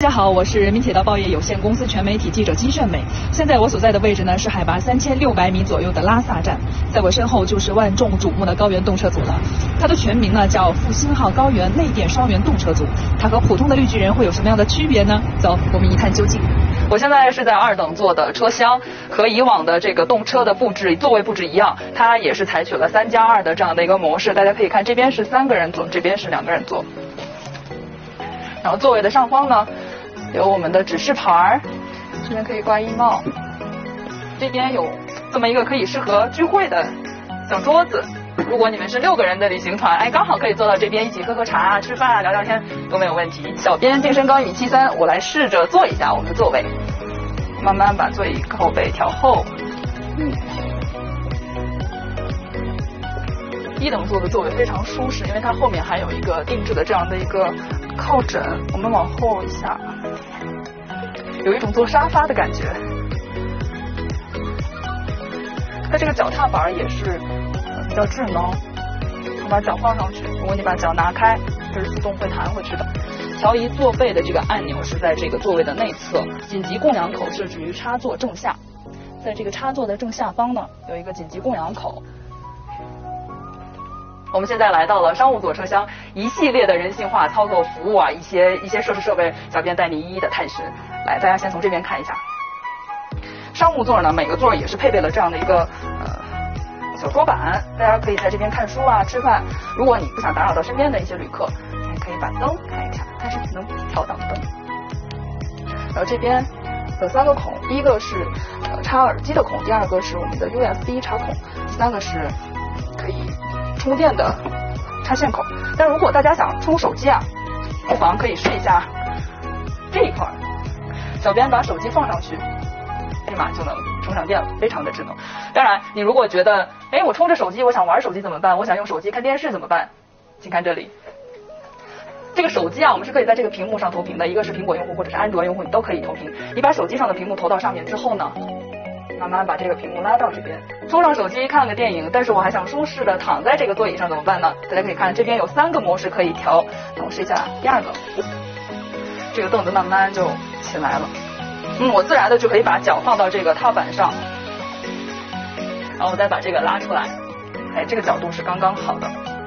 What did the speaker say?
大家好，我是人民铁道报业有限公司全媒体记者金炫美。现在我所在的位置呢是海拔三千六百米左右的拉萨站，在我身后就是万众瞩目的高原动车组了。它的全名呢叫复兴号高原内电双元动车组。它和普通的绿巨人会有什么样的区别呢？走，我们一探究竟。我现在是在二等座的车厢，和以往的这个动车的布置座位布置一样，它也是采取了三加二的这样的一个模式。大家可以看，这边是三个人坐，这边是两个人坐。然后座位的上方呢？有我们的指示牌儿，这边可以挂衣帽，这边有这么一个可以适合聚会的小桌子。如果你们是六个人的旅行团，哎，刚好可以坐到这边一起喝喝茶啊、吃饭啊、聊聊天都没有问题。小编净身高一米七三，我来试着坐一下我们的座位，慢慢把座椅靠背调后。嗯，一等座的座位非常舒适，因为它后面还有一个定制的这样的一个靠枕。我们往后一下。有一种坐沙发的感觉，它这个脚踏板也是比较智能，我把脚放上去，如果你把脚拿开，它是自动会弹回去的。调移座背的这个按钮是在这个座位的内侧，紧急供氧口设置于插座正下，在这个插座的正下方呢，有一个紧急供氧口。我们现在来到了商务座车厢，一系列的人性化操作服务啊，一些一些设施设备，小编带你一一的探寻。来，大家先从这边看一下。商务座呢，每个座也是配备了这样的一个呃小桌板，大家可以在这边看书啊、吃饭。如果你不想打扰到身边的一些旅客，还可以把灯开一下，它是能调档灯。然后这边有三个孔，第一个是呃插耳机的孔，第二个是我们的 USB 插孔，第三个是可以。充电的插线口，但如果大家想充手机啊，不妨可以试一下这一块。小编把手机放上去，立马就能充上电了，非常的智能。当然，你如果觉得，哎，我充着手机，我想玩手机怎么办？我想用手机看电视怎么办？请看这里，这个手机啊，我们是可以在这个屏幕上投屏的，一个是苹果用户或者是安卓用户，你都可以投屏。你把手机上的屏幕投到上面之后呢？慢慢把这个屏幕拉到这边，充上手机看个电影，但是我还想舒适的躺在这个座椅上怎么办呢？大家可以看这边有三个模式可以调，我试一下第二个，这个凳子慢慢就起来了，嗯，我自然的就可以把脚放到这个踏板上，然后我再把这个拉出来，哎，这个角度是刚刚好的。